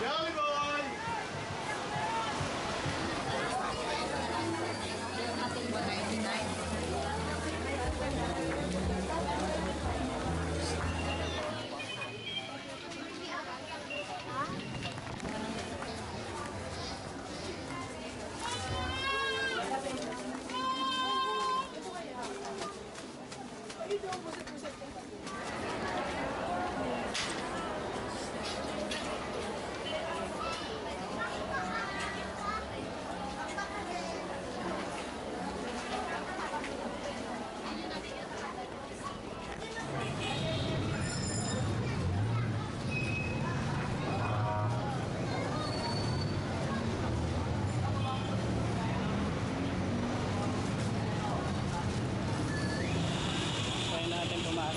Down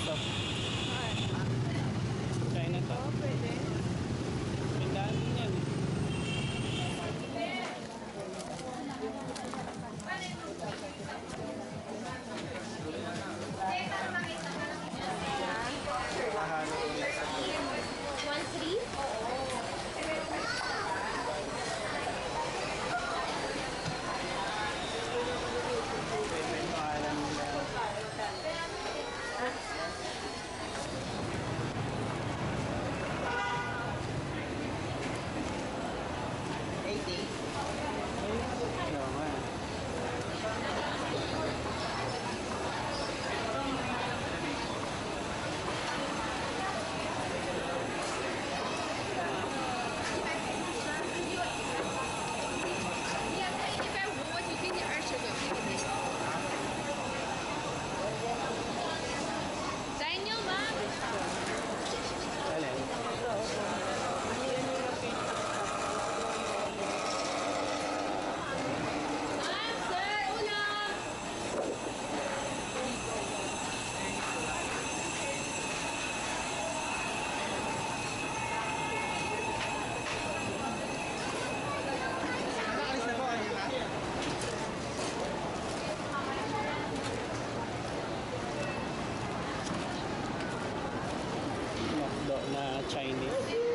natin Chinese.